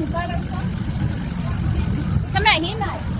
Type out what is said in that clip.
Come here, he nice.